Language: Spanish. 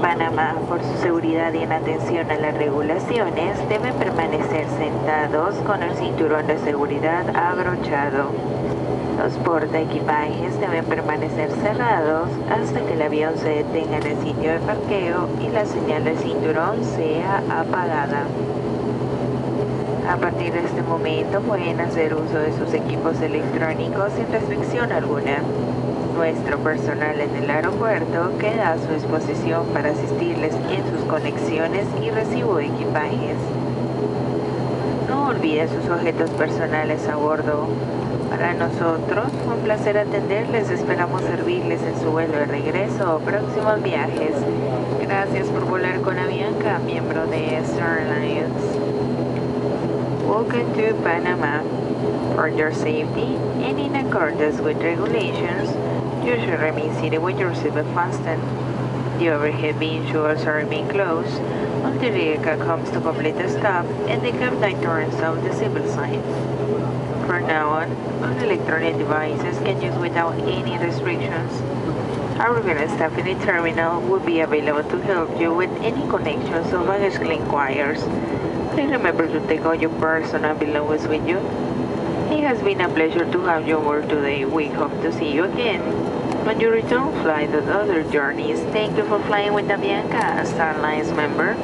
Panamá, por su seguridad y en atención a las regulaciones, deben permanecer sentados con el cinturón de seguridad abrochado. Los portaequipajes deben permanecer cerrados hasta que el avión se detenga en el sitio de parqueo y la señal del cinturón sea apagada. A partir de este momento pueden hacer uso de sus equipos electrónicos sin restricción alguna. Nuestro personal en el aeropuerto queda a su disposición para asistirles en sus conexiones y recibo de equipajes. No olviden sus objetos personales a bordo. Para nosotros, un placer atenderles. Esperamos servirles en su vuelo de regreso o próximos viajes. Gracias por volar con Avianca, miembro de Star Alliance. Welcome to Panama. For your safety and in accordance with regulations, you should remain seated with your seatbelt fastened. The overhead bin should also remain closed until the aircraft comes to complete the stop and the captain turns off the seatbelt sign. From now on, all electronic devices can use without any restrictions. Our regular staff in the terminal will be available to help you with any connections or baggage claim inquiries. Please remember to take all your personal belongings with you. It has been a pleasure to have you aboard today. We hope to see you again on your return flight and other journeys. Thank you for flying with Avianca, a Star Alliance member.